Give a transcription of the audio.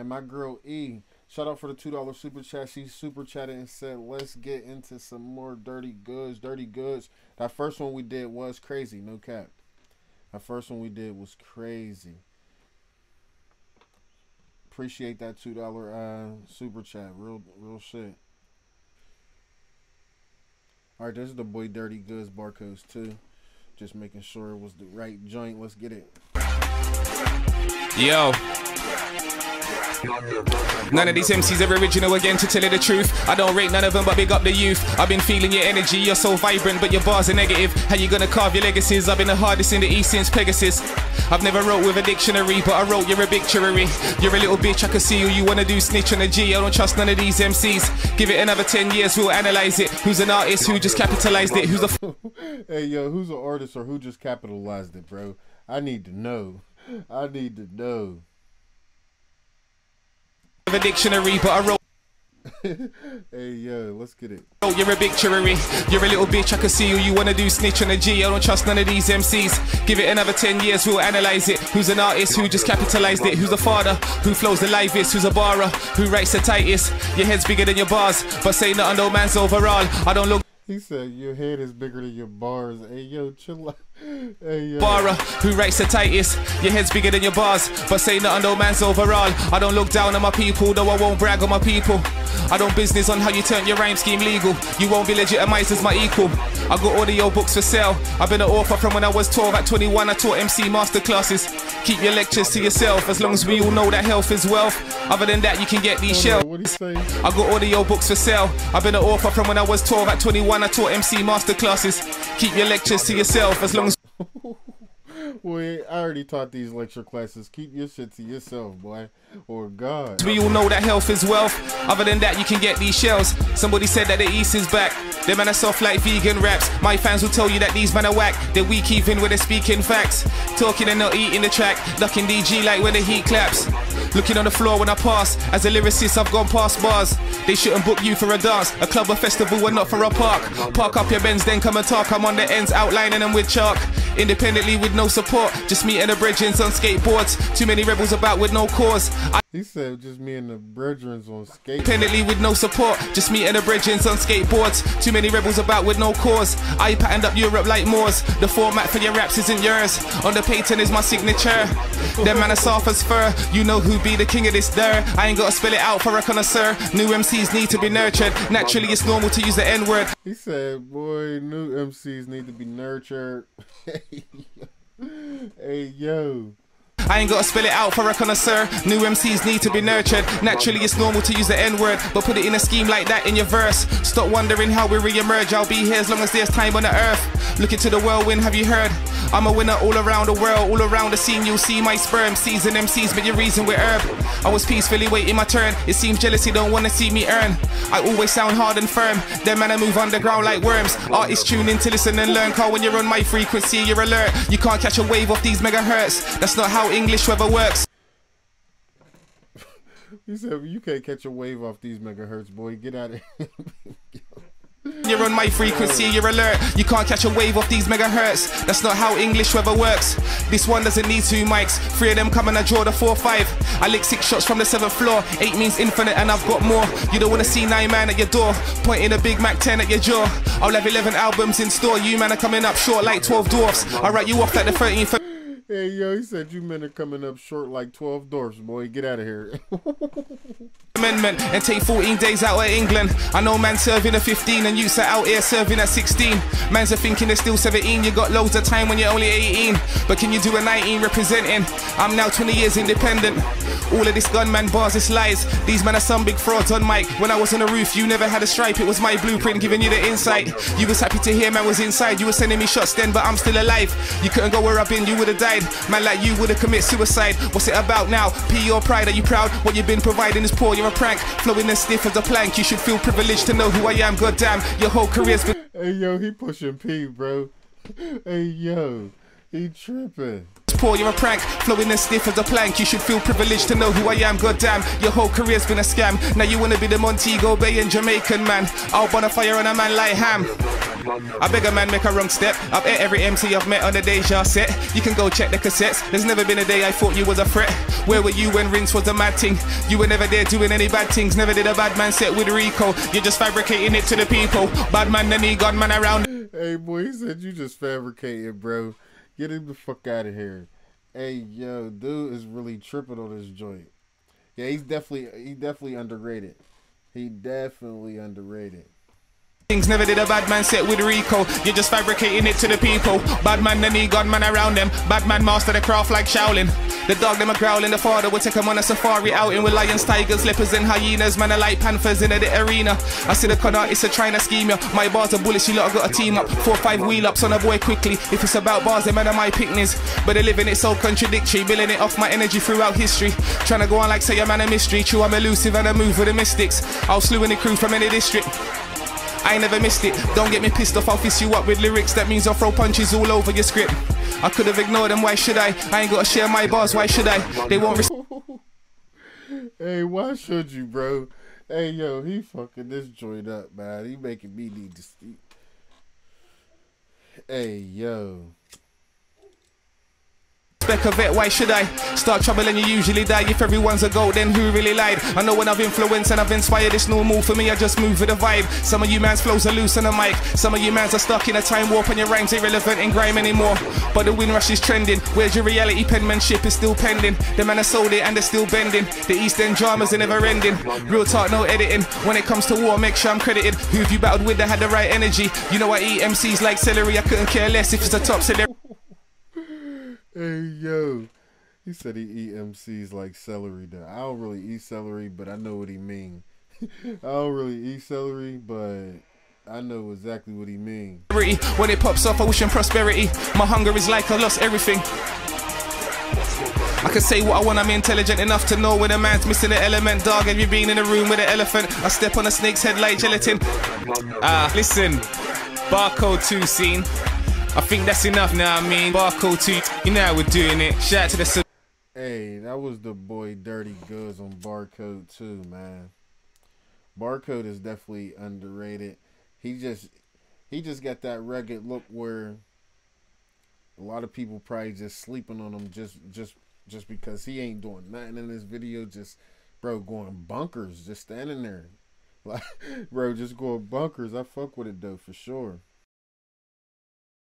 And my girl E, shout out for the two dollar super chat. She super chatted and said, "Let's get into some more Durrty Goodz." Durrty Goodz. That first one we did was crazy. No cap. That first one we did was crazy. Appreciate that two dollar uh, super chat. Real real shit. All right, this is the boy Durrty Goodz barcodes too. Just making sure it was the right joint. Let's get it. Yo. None of these MCs are original again to tell you the truth. I don't rate none of them, but big up the youth. I've been feeling your energy, you're so vibrant, but your bars are negative. How you gonna carve your legacies? I've been the hardest in the East since Pegasus. I've never wrote with a dictionary, but I wrote you're a obituary. You're a little bitch, I can see who you wanna do, snitch on a G. I don't trust none of these MCs. Give it another 10 years, we'll analyze it. Who's an artist who just capitalized it? Who's the hey yo, who's an artist or who just capitalized it, bro? I need to know. I need to know. A dictionary, but I wrote hey yo, let's get it. Oh, you're a obituary. You're a little bitch, I can see who you wanna do, snitch on a G. I don't trust none of these MCs. Give it another 10 years, we'll analyze it. Who's an artist who just capitalized it? Who's a father who flows the livest? Who's a barra who writes the tightest? Your head's bigger than your bars, but say nothing, no man's overall. I don't look He said your head is bigger than your bars. Hey yo, chill out. Hey. Barra, who writes the tightest? Your head's bigger than your bars, but say nothing, no man's overall. I don't look down on my people, though I won't brag on my people. I don't business on how you turn your rhyme scheme legal. You won't be legitimized as my equal. I got audio books for sale. I've been an author from when I was 12. At 21, I taught MC masterclasses. Keep your lectures to yourself, as long as we all know that health is wealth. Other than that, you can get these shells. What do you say? I got audio books for sale. I've been an author from when I was 12. At 21, I taught MC masterclasses. Keep your lectures to yourself, as long as Wait, I already taught these lecture classes. Keep your shit to yourself, boy. Or God. We all know that health is wealth. Other than that, you can get these shells. Somebody said that the East is back. Them man are soft like vegan raps. My fans will tell you that these men are whack. They're weak even when they're speaking facts. Talking and not eating the track. Ducking DG like when the heat claps. Looking on the floor when I pass. As a lyricist, I've gone past bars. They shouldn't book you for a dance, a club, a festival, and not for a park. Park up your Benz, then come and talk. I'm on the ends, outlining them with chalk. Independently with no support, just me and the bridgings on skateboards. Too many rebels about with no cause. I He said just me and the brethrens on skate. Independently with no support, just me and the bridgings on skateboards. Too many rebels about with no cause. I patterned up Europe like Moors. The format for your raps isn't yours. On the patent is my signature. Them man are soft as fur. You know who be the king of this there. I ain't gotta spell it out for a connoisseur. New MCs need to be nurtured. Naturally, it's normal to use the N word. He said, boy, new MCs need to be nurtured. hey yo. I ain't gotta spell it out for a connoisseur. New MCs need to be nurtured. Naturally, it's normal to use the N word, but put it in a scheme like that in your verse. Stop wondering how we re-emerge. I'll be here as long as there's time on the earth. Look into the whirlwind, have you heard? I'm a winner all around the world, all around the scene. You'll see my sperm, and MCs, but your reason we're herb. I was peacefully waiting my turn. It seems jealousy don't wanna see me earn. I always sound hard and firm. Them man I move underground like worms. Artists tune in to listen and learn. Cause when you're on my frequency, you're alert. You can't catch a wave off these megahertz. That's not how English weather works. He said, you can't catch a wave off these megahertz, boy. Get out of here. You're on my frequency, you're alert. You can't catch a wave off these megahertz. That's not how English weather works. This one doesn't need two mics. Three of them come and I draw the four five. I lick six shots from the seventh floor. Eight means infinite and I've got more. You don't wanna see nine man at your door. Pointing a Big Mac 10 at your jaw. I'll have 11 albums in store. You man are coming up short like 12 dwarfs. I write you off like the 13th. hey yo, he said you men are coming up short like 12 dwarfs, boy. Get out of here. Amendment and take 14 days out of England. I know man serving at 15 and you sat out here serving at 16. Man's are thinking they're still 17. You got loads of time when you're only 18. But can you do a 19 representing? I'm now 20 years independent. All of this gunman bars is lies. These men are some big frauds on mic. When I was on the roof, you never had a stripe. It was my blueprint giving you the insight. You was happy to hear man was inside. You were sending me shots then, but I'm still alive. You couldn't go where I've been, you would have died. Man like you would have commit suicide. What's it about now? P your pride, are you proud? What you've been providing is poor, you're a prank. Flowing as stiff as a plank. You should feel privileged to know who I am. Goddamn, your whole career's been. hey yo, he pushing P, bro. Hey yo, he tripping. poor, you're a prank. Flowing as stiff as a plank. You should feel privileged to know who I am. Goddamn, your whole career's been a scam. Now you wanna be the Montego Bay and Jamaican man. I'll burn a fire on a man like ham. I beg a man make a wrong step. I've ate every MC I've met on the Deja set. You can go check the cassettes. There's never been a day I thought you was a threat. Where were you when Rinse was a mad thing? You were never there doing any bad things. Never did a bad man set with Rico. You're just fabricating it to the people. Bad man, then he gun man around. Hey boy, he said you just fabricated, bro. Get him the fuck out of here. Hey yo, dude is really tripping on this joint. Yeah, he's definitely he definitely underrated. He definitely underrated. Things never did a bad man set with Rico. You're just fabricating it to the people. Bad man, then he gun man around them. Bad man master the craft like Shaolin. The dog them a growling. The father will take him on a safari outing with lions, tigers, leopards, and hyenas. Man, I like panthers in the arena. I see the con artist a trying to scheme ya. My bars are bullets, you lot got a team up. Four five wheel ups on a boy quickly. If it's about bars, them man are my picnics. But they're living it so contradictory. Building it off my energy throughout history. Trying to go on like say a man a mystery. True, I'm elusive and I move with the mystics. I'll slew in the crew from any district. I ain't never missed it. Don't get me pissed off, I'll fist you up with lyrics. That means I'll throw punches all over your script. I could have ignored them, why should I? I ain't gotta share my bars, why should I? They won't. Hey, why should you, bro? Hey yo, he fucking this joint up, man. He making me need to sleep. Hey yo. A vet, why should I? Start trouble and you usually die. If everyone's a goat, then who really lied? I know when I've influenced and I've inspired, it's normal for me. I just move with the vibe. Some of you mans flows are loose on the mic. Some of you mans are stuck in a time warp and your rhymes irrelevant relevant in grime anymore. But the Windrush is trending. Where's your reality? Penmanship is still pending. The man has sold it and they're still bending. The East End dramas are never ending. Real talk, no editing. When it comes to war, make sure I'm credited. Who have you battled with that had the right energy? You know I eat MCs like celery. I couldn't care less if it's a top celebrity. Hey yo. He said he eat MCs like celery. I don't really eat celery, but I know what he mean. I don't really eat celery, but I know exactly what he mean. When it pops off, I wish him prosperity. My hunger is like I lost everything. I can say what I want, I'm intelligent enough to know when a man's missing an element. Dog, have you been in a room with an elephant? I step on a snake's head like gelatin. Ah, uh, listen, barcode 2 scene. I think that's enough now, I mean. Barcode 2, you know how we're doing it. Shout out to the. Hey, that was the boy Durrty Goodz on Barcode 2, man. Barcode is definitely underrated. He just he just got that rugged look where a lot of people probably just sleeping on him just just just because he ain't doing nothing in this video just bro going bunkers just standing there like bro just going bunkers i fuck with it though for sure